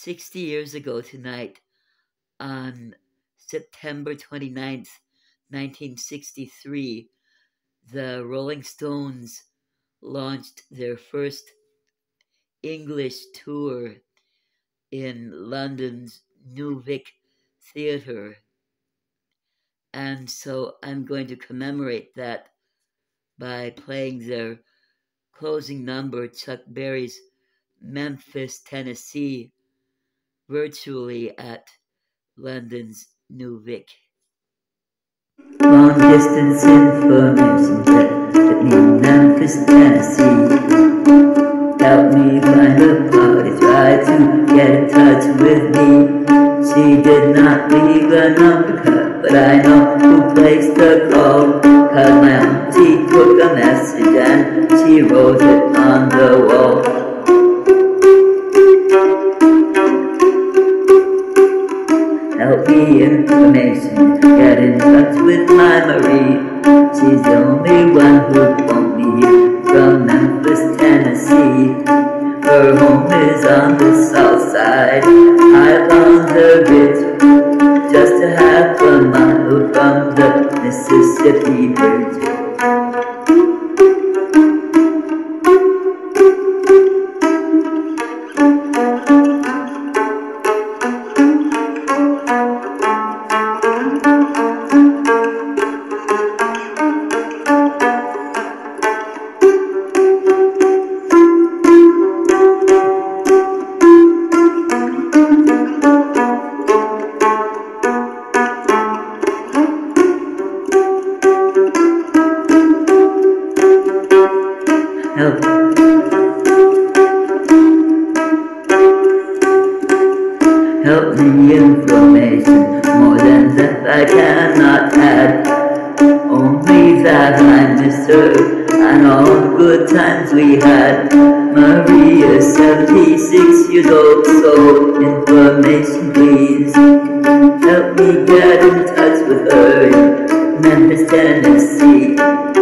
60 years ago tonight, on September 29th, 1963, the Rolling Stones launched their first English tour in London's New Vic Theatre. And so I'm going to commemorate that by playing their closing number, Chuck Berry's Memphis, Tennessee, virtually at London's New Vic. Long distance information me Memphis, Tennessee. Help me find a party, try to get in touch with me. She did not leave a number, but I know who placed the call. Cause my auntie took a message and she wrote it on the wall. Me information. Get in touch with my Marie. She's the only one who won't be from Memphis, Tennessee. Her home is on the south side, high on the ridge, just a half a mile from the Mississippi Bridge. Help. Help me information, more than that I cannot add. Only that I deserve, and all the good times we had. Maria, 76 years old, so information please. Help me get in touch with her in Memphis, Tennessee.